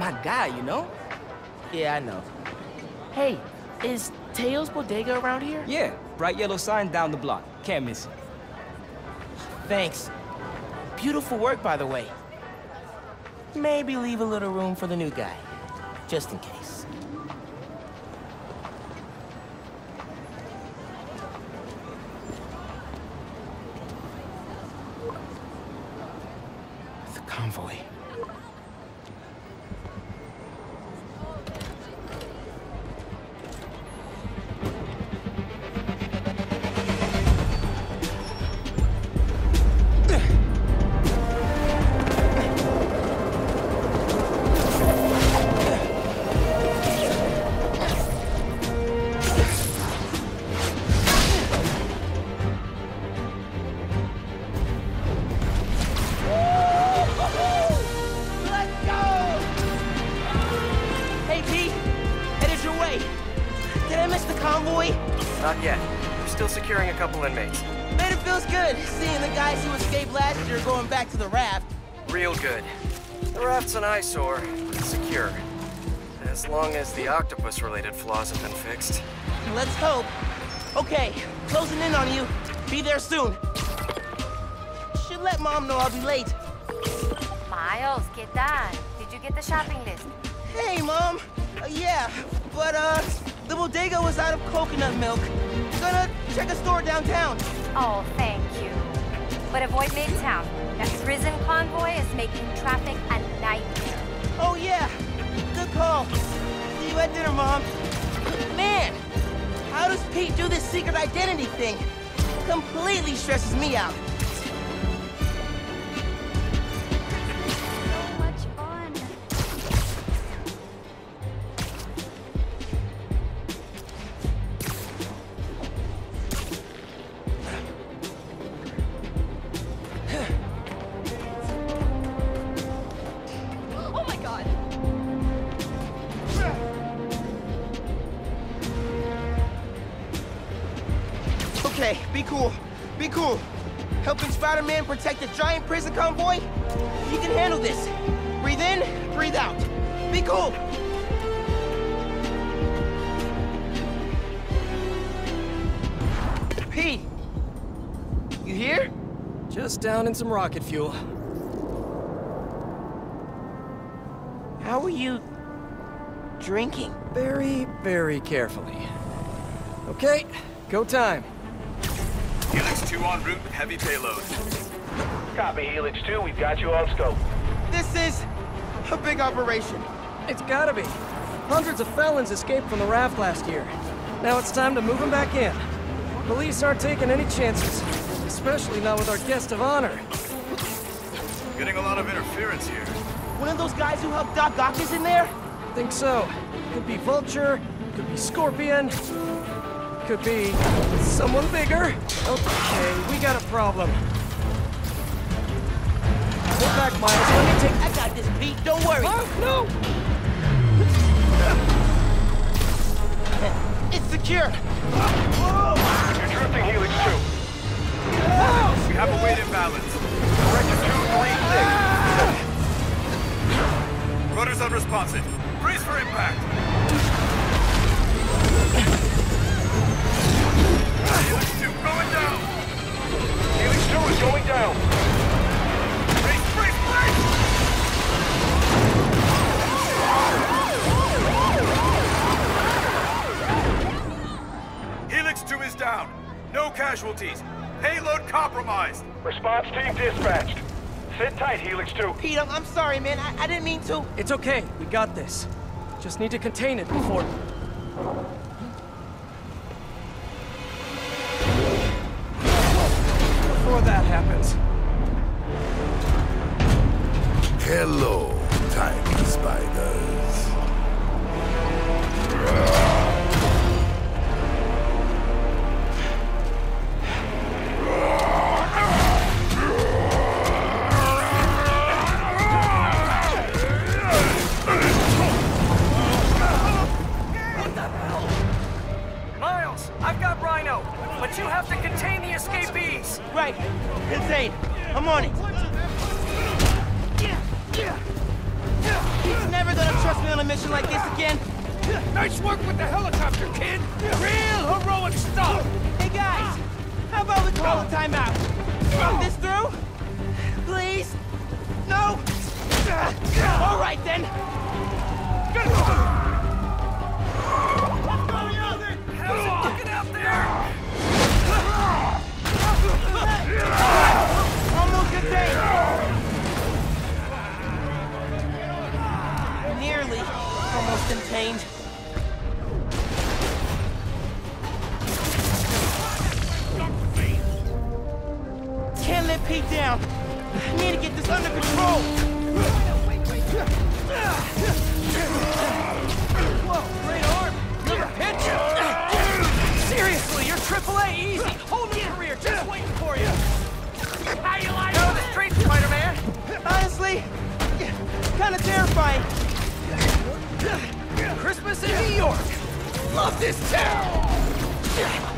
my guy, you know? Yeah, I know. Hey, is Teo's Bodega around here? Yeah, bright yellow sign down the block. Can't miss it. Thanks. Beautiful work, by the way. Maybe leave a little room for the new guy, just in case. The convoy. Convoy? Not yet. We're still securing a couple inmates. Man, it feels good seeing the guys who escaped last year going back to the raft. Real good. The raft's an eyesore, but it's secure. As long as the octopus-related flaws have been fixed. Let's hope. Okay, closing in on you. Be there soon. Should let mom know I'll be late. Miles, get tal? Did you get the shopping list? Hey, mom. Uh, yeah, but uh, the bodega was out of coconut milk. Gonna check a store downtown. Oh, thank you. But avoid Midtown. That prison convoy is making traffic a nightmare. Oh yeah, good call. See you at dinner, mom. Man, how does Pete do this secret identity thing? Completely stresses me out. You this. Breathe in, breathe out. Be cool. Pete, you here? Just down in some rocket fuel. How are you drinking? Very, very carefully. Okay, go time. Helix 2 en route with heavy payload. Copy, Helix 2. We've got you on scope. This is a big operation. It's gotta be. Hundreds of felons escaped from the raft last year. Now it's time to move them back in. Police aren't taking any chances, especially not with our guest of honor. Getting a lot of interference here. One of those guys who helped Doc Ock is in there? Think so. Could be Vulture, could be Scorpion, could be someone bigger. Okay, we got a problem. Hold back, Miles. Let me take. I got this, Pete. Don't worry. Oh, no! It's secure. You're drifting Helix 2. We have a weight imbalance. Corrector 236. Rudder's unresponsive. Brace for impact. Helix 2 going down. Casualties. Payload compromised. Response team dispatched. Sit tight, Helix 2. Pete, I'm, I'm sorry, man. I, I didn't mean to. It's okay. We got this. Just need to contain it before. Before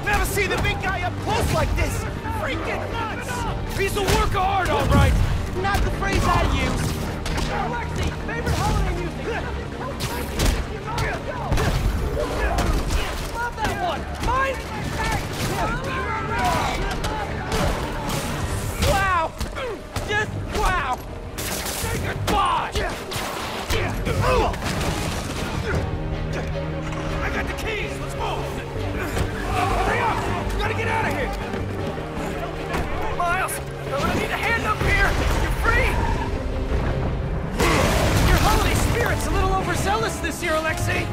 Never see the big guy up close like this! Freaking nuts! He's a work of art, all right! Not the phrase I use. Alexei, favorite holiday music! Love that one! Mine? Wow! Just wow! Say goodbye! Keys, let's move! Hurry up! We gotta get out of here! Miles, I'm gonna need a hand up here! You're free? Your holiday spirit's a little overzealous this year, Alexei!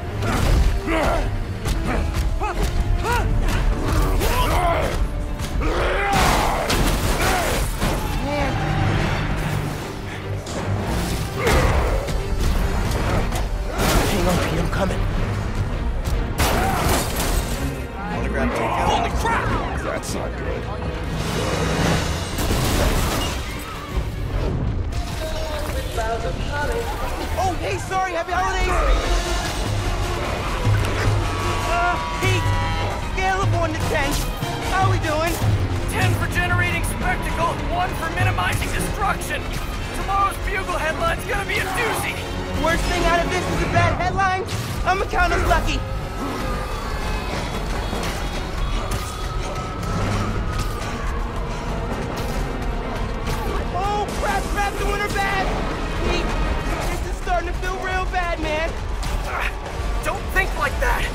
Headline? I'ma count us lucky. Oh, crap, crap, doing her bad! Pete, this is starting to feel real bad, man. Ah, Don't think like that.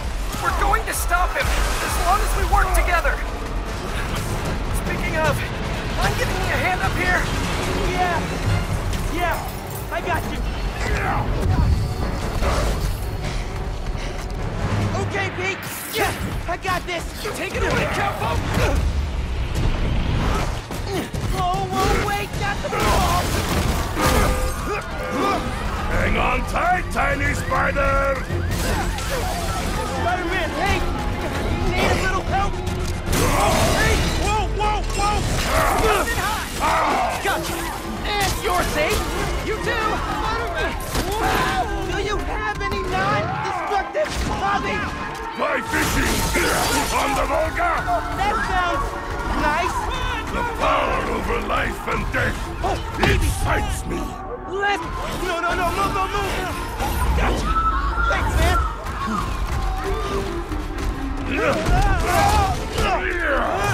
We're going to stop him, as long as we work together. Speaking of, mind giving me a hand up here? Yeah, yeah, I got you. Okay, Pete. Yeah, I got this. Take it away, Cowpo! Oh, whoa, wait, not the ball. Hang on tight, tiny spider! Spider-Man, hey, need a little help? Hey, whoa, whoa, whoa! Gotcha. And you're safe. You too. Non-destructive fishing! On the Volga! That sounds nice. The power over life and death! Oh, It excites me! Let no, no, no, move, move, move. Gotcha. Thanks, man. Hey,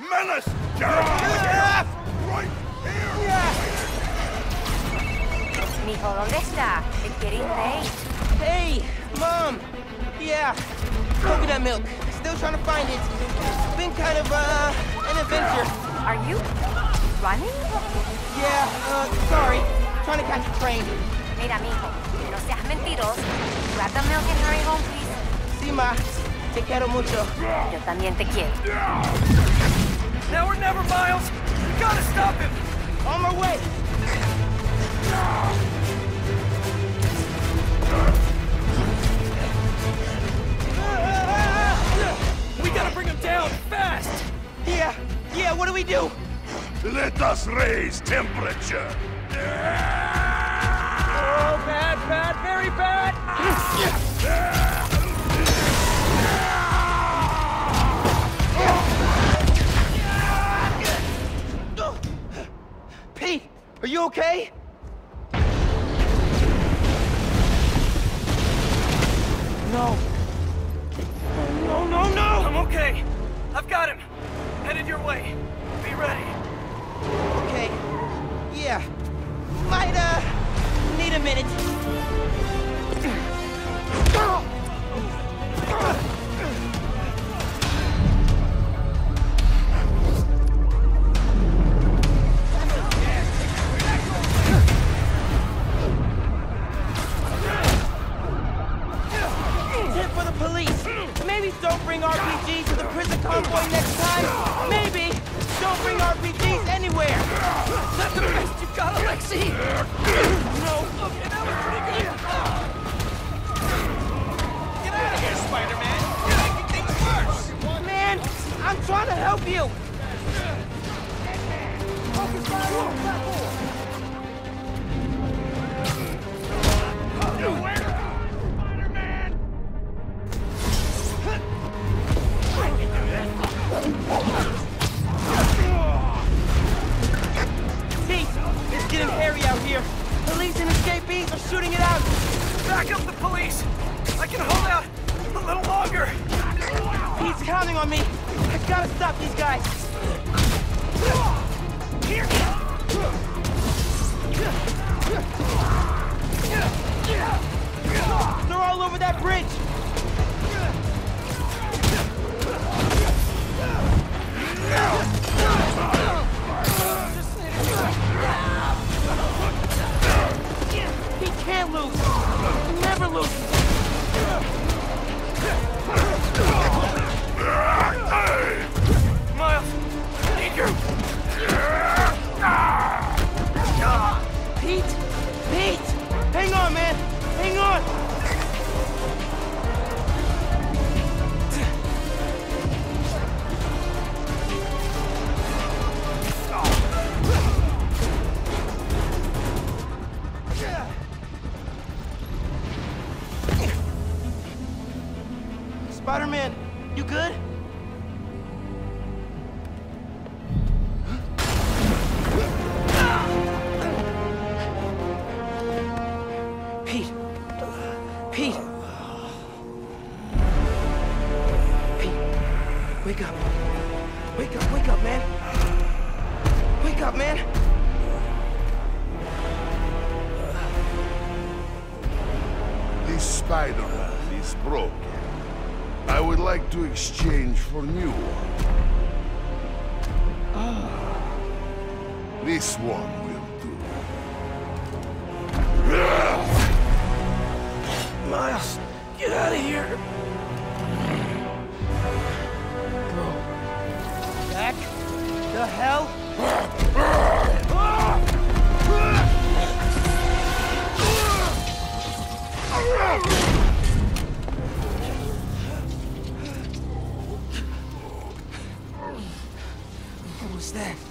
menace! Ah! Right here! Mijo, ¿dónde está? It's getting late. Hey, Mom. Yeah, coconut milk. Still trying to find it. It's been kind of, uh, an adventure. Are you running? Yeah, uh, sorry. Trying to catch a train. Mira, mijo, no seas mentiroso. grab the milk and hurry home, please? Sí, ma. Te quiero mucho. Yo también te quiero. Now or never, Miles! We gotta stop him! On my way. We gotta bring him down, fast! Yeah, yeah, what do we do? Let us raise temperature. Oh, bad, bad, very bad! Okay? Bring RPGs to the prison convoy next time. Maybe don't bring RPGs anywhere. That's the best you've got, Alexei! no. Okay, that was pretty good. Get out of here, Spider-Man! You're making things worse! Man, I'm trying to help you! Pete, Escapees are shooting it out. Back up the police! I can hold out a little longer! He's counting on me. I gotta stop these guys. They're all over that bridge. He can't lose. Never lose. Miles, I need you! Pete! Up, man. This Spider-Man is broken. I would like to exchange for new one. Ah. This one will do. Miles, get out of here! Go. Back the hell What was that?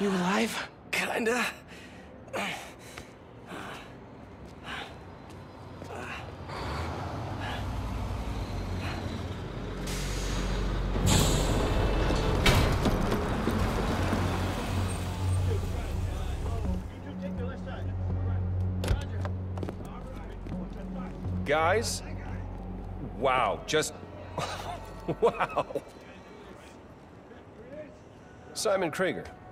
You alive? Kinda. Guys? Wow, just... wow. Simon Krieger,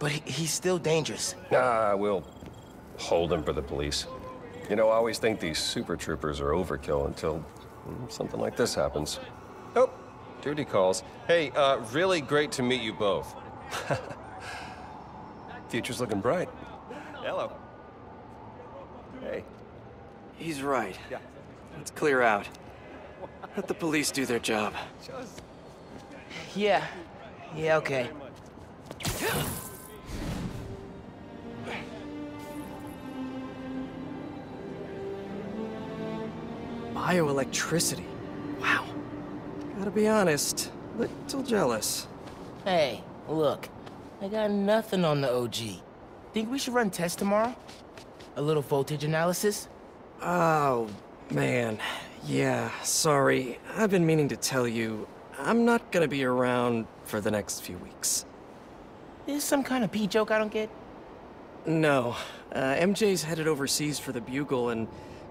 but he, he's still dangerous. Nah, we'll hold him for the police. You know, I always think these super troopers are overkill until mm, something like this happens. Oh, duty calls. Hey, uh, really great to meet you both. Future's looking bright. Hello. Hey. He's right. Yeah. Let's clear out. Let the police do their job. Yeah, yeah, okay. Bioelectricity. Wow. Gotta be honest, little jealous. Hey, look, I got nothing on the OG. Think we should run tests tomorrow? A little voltage analysis? Oh, man. Yeah, sorry. I've been meaning to tell you, I'm not gonna be around for the next few weeks. Is some kind of pee joke I don't get? No. Uh, MJ's headed overseas for the Bugle and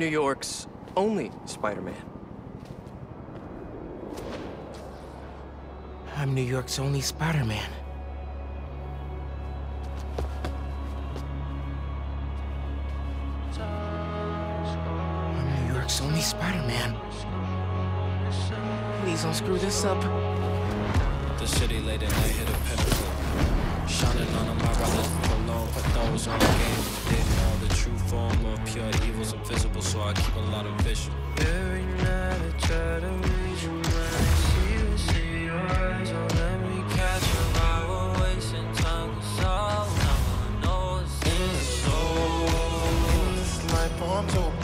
New York's only Spider-Man. I'm New York's only Spider-Man. I'm New York's only Spider-Man. Please don't screw this up. The city late at night hit a. Shining on them, I'd rather prolong, put those on game. Didn't know the true form of pure evil's invisible, so I keep a lot of vision. Every night I try to read your mind, see you, see your eyes, don't let me catch you while we're wasting time, 'cause all I know is in the soul. This life arms open